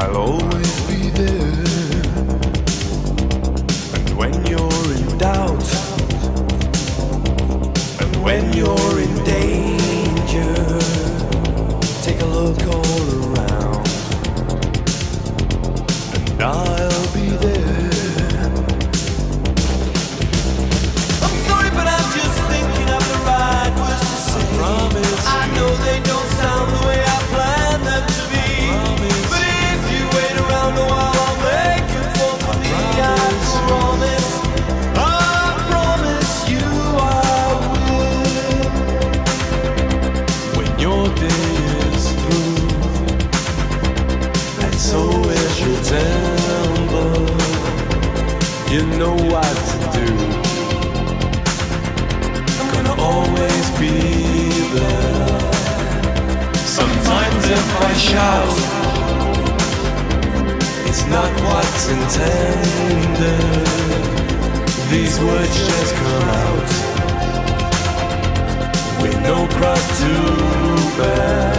I'll always be there. And when you're in doubt, and when you're you know what to do. I'm gonna always be there. Sometimes if I shout, it's not what's intended. These words just come out with no cross to bear.